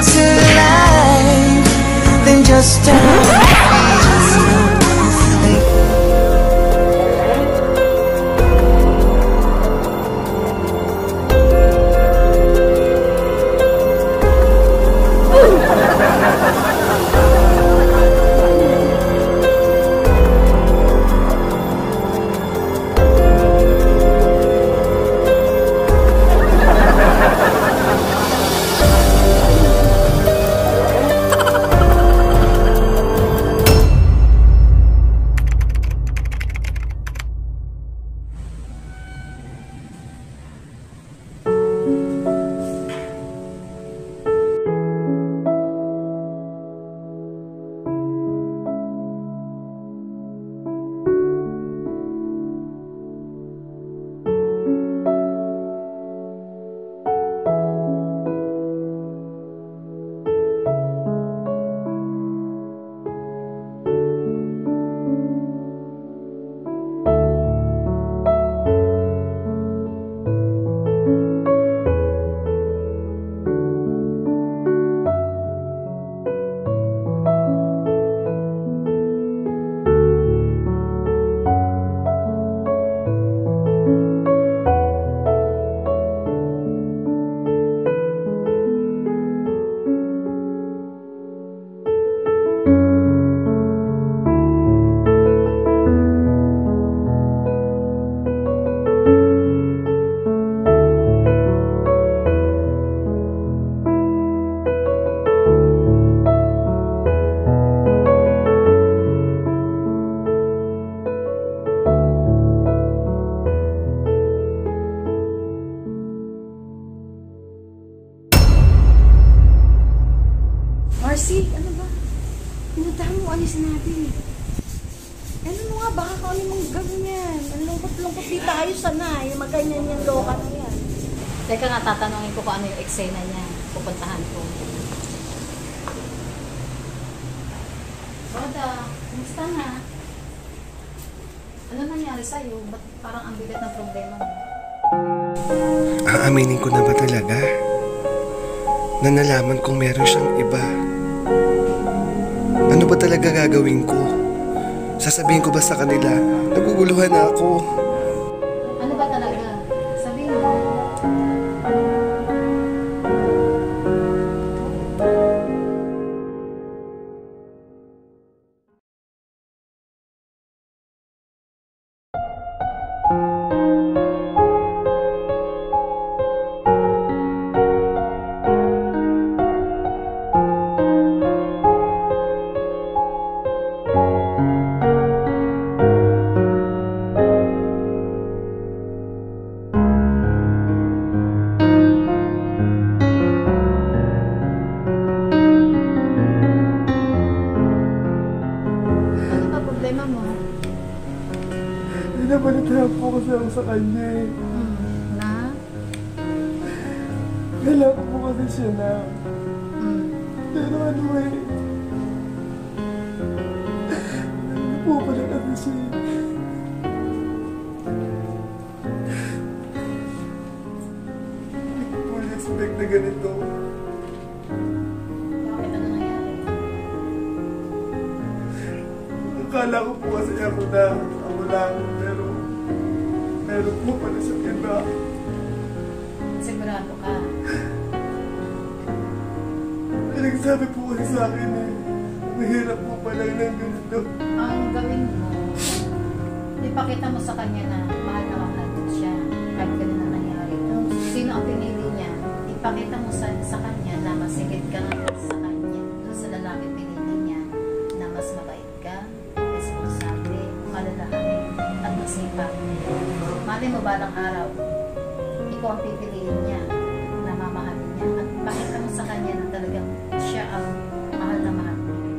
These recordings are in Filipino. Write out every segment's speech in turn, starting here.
to life than just a tayo sana. Yung maganyan yung loka na yan. Teka nga, tatanungin ko kung ano yung eksena niya. Pupuntahan ko. Roda, kumusta na? Ano nangyari sa'yo? Ba't parang ang bigat ng problema mo? Aaminin ko na ba talaga? Na nalaman kong meron siyang iba. Ano ba talaga gagawin ko? Sasabihin ko ba sa kanila? Naguguluhan na ako. Kanya eh. Hmm, na? Kailangan po kasi siya na. Hmm. Pero ano eh. Hindi po pala kasi siya eh. Ko na ganito. Bakit ano nangyari? Akala ko po kasi ako na ako lang. Iba. Sigurado ka. Nagsabi po kasi sa akin eh. Mahirap po pala ng ganito. Ang gawin mo, ipakita mo sa kanya na mahal na mahal siya. Kahit ganun na nangyari. Kung sino ang pinili niya, ipakita mo sa, sa kanya na masigit ka nga sa kanya. Doon sa lalaki pinili balang araw, ikaw ang pipiliin niya na mamahalin niya. At ipakita mo sa kanya na talagang siya ang mahal na mahal.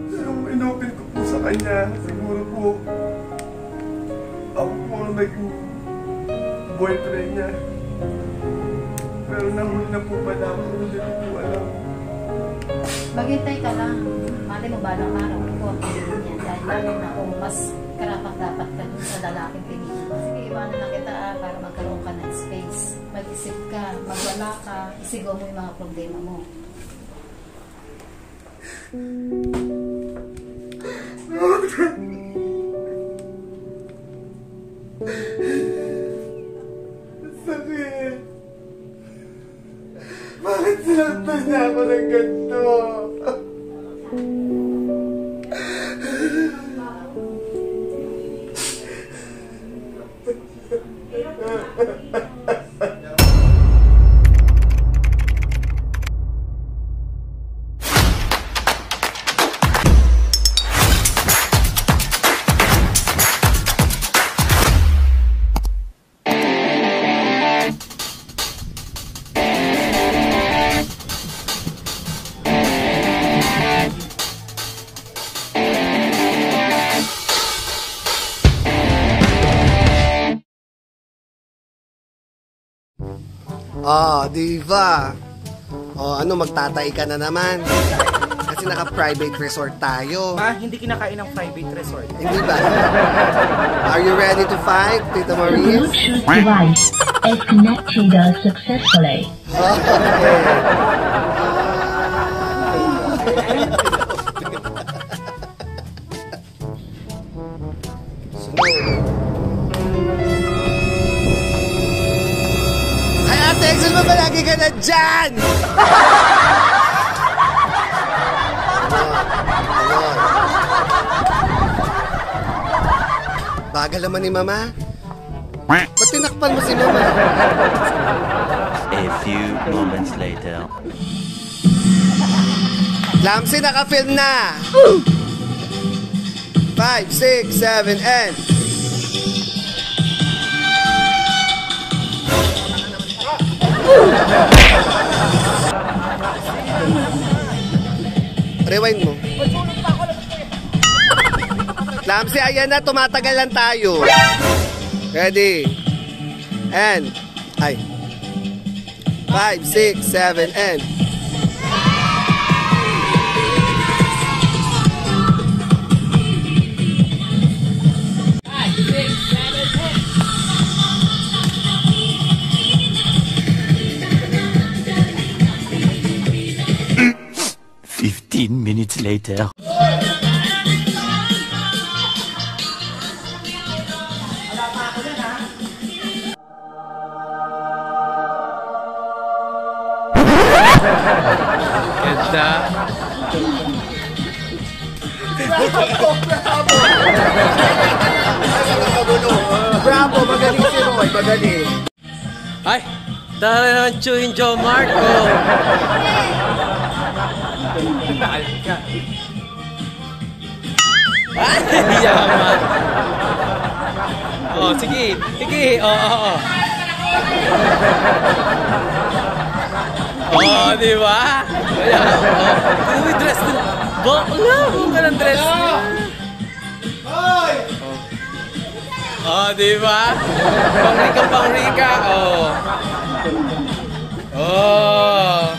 Nung inopen ko po sa kanya, siguro po, ako po ang naging boyfriend niya. Pero nahuli na po pala ako, hindi ko po alam. Maghintay ka lang. Mali mo balang araw ikaw ang pinili niya. Lalo na kung mas karapat dapat ka dun sa lalaking pinili. Sige, iwanan na kita ah, para magkaroon ka ng space. Mag-isip ka, magwala ka, isigaw mo yung mga problema mo. Sakit. Bakit sinaktan niya ako ng ganito? Oh, di ba? Oh, ano, magtatay ka na naman. Kasi naka-private resort tayo. Ma, hindi kinakain ng private resort. Hindi ba? Are you ready to fight, Tita Maurice? Bluetooth device is connected successfully. Sunod. Exel mo palagi ka na dyan! Bagal naman ni Mama. Ba't tinakpan mo si Mama? A few moments later. Lamsi, naka-film na! 5, 6, 7, and... Rewind mo. Lamsi, ayan na, tumatagal lang tayo. Ready? And... Ay. 5, 6, 7, and... Fifteen minutes later. Bravo, magaling si Roy, magaling. Ay, tara naman chewin Joe Marco. Ay, yaman. Oh, sige. Sige. Oh, oh, oh. Oh, di ba? Ayan. Oh, dress? Bo, wala. Kung ka ng dress. Oh, di ba? Pangrika, pangrika. Oh. Oh.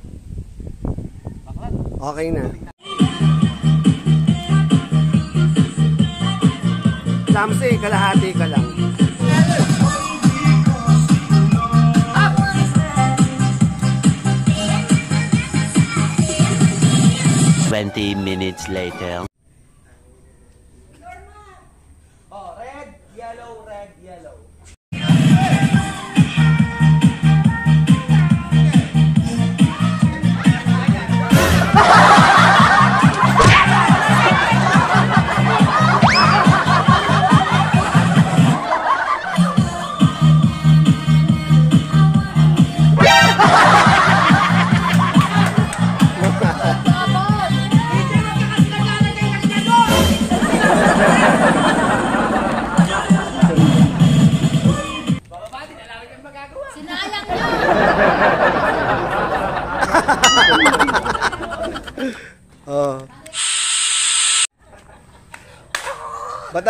Okay na. Lamsi, kalahati ka lang. Twenty minutes later.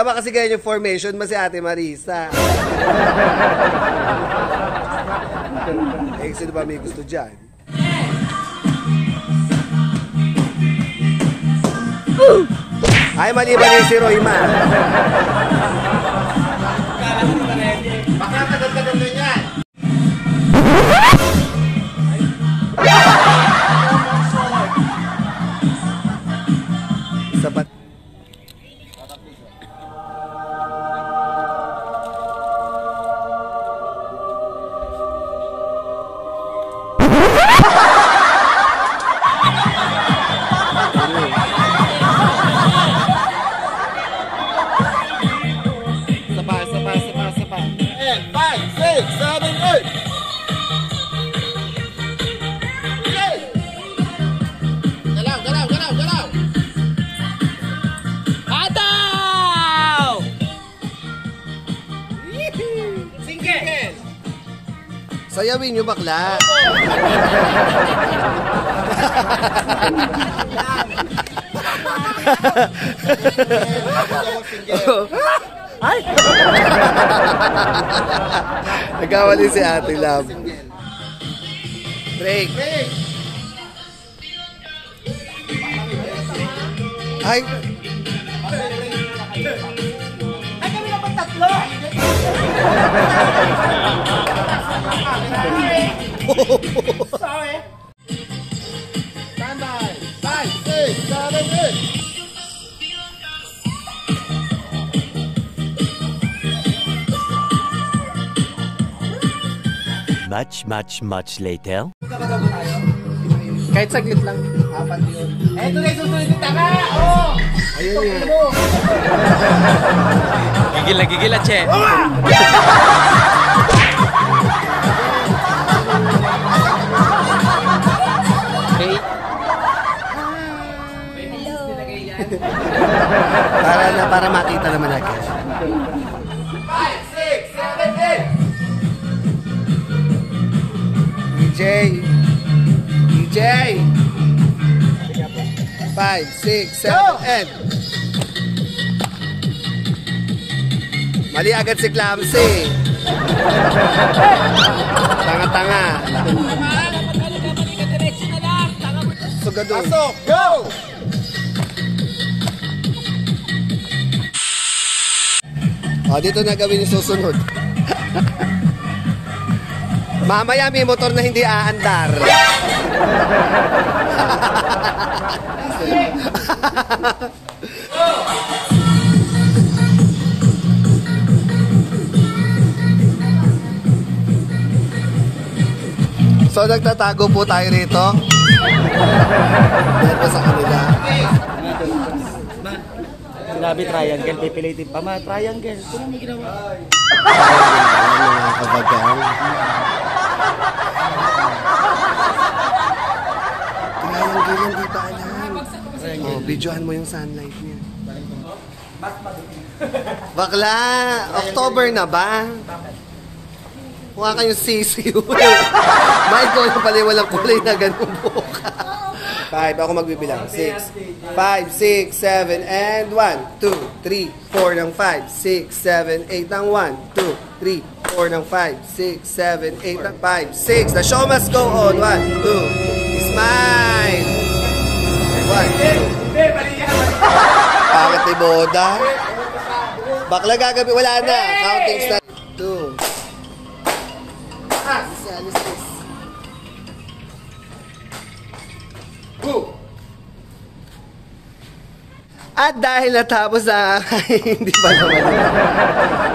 Ba't naman kasi ganyan yung formation mo si Ate Marisa? eh, sino ba may gusto dyan? Ay, mali mali si Royma. Baka Sayawin nyo bakla. Ay! Nagkawali si Ate Love. Break. Ay! Ay, kami naman tatlo. Sorry. Stand by. Five, six, seven, eight. Much, much, much later. Kahit saglit lang. Eto na yung susunod yung tanga. Oh! Ayun nga. Gigil na gigil at che. Okay. Para na para makita naman agad. Five, six, seven, eight. DJ. DJ. Five, six, seven, and. Mali agad si Clamsy. Tanga-tanga. Sugadon. Pasok, go! O, dito na gawin yung susunod. Mamaya may motor na hindi aandar. So nagtatago po tayo rito. Po sa kanila. Sinabi triangle, pipilitin pa ma. Triangle. Ito mo ginawa. Ano mga kabagang? Triangle, hindi pa alam. Oh, videohan mo yung sunlight niya. Bakla, October na ba? Mukha kayong sisiw. Yung pala yung walang kulay na ganun buka. Five, ako magbibilang. Six. Five, six, seven, and one, two, three, four ng five, six, seven, eight ng one, two, three, four ng five, six, seven, eight ng five, six. The show must go on. One, two. Smile. One, two. Pangit ni Boda. Bakla gagabi, wala na. Counting start. Two. Ah, isa, alis, alis. Go! At dahil natapos na hindi pa naman.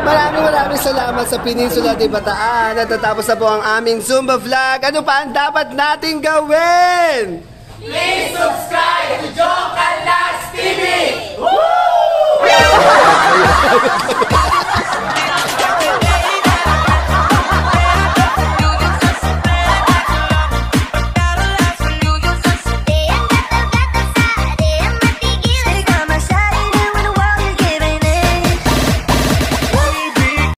maraming maraming salamat sa Peninsula de Bataan. At na po ang aming Zumba vlog. Ano pa ang dapat natin gawin? Please subscribe to Joke Last TV! Woo!